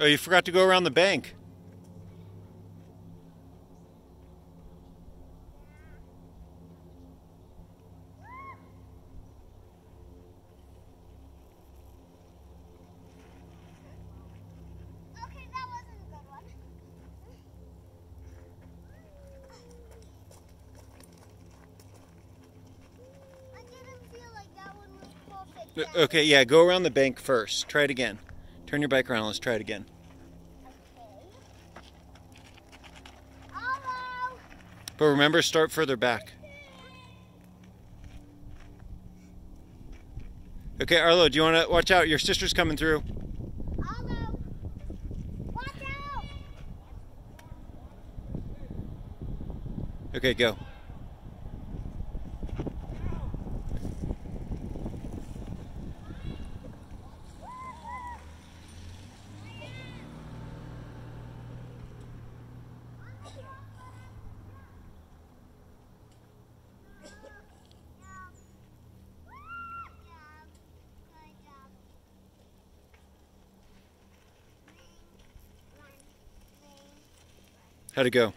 Oh, you forgot to go around the bank. Okay, that wasn't a good one. I didn't feel like that one was perfect. Okay, yeah, go around the bank first. Try it again. Turn your bike around. Let's try it again. But remember, start further back. Okay, Arlo, do you want to watch out? Your sister's coming through. Hello. Watch out. Okay, go. How'd it go?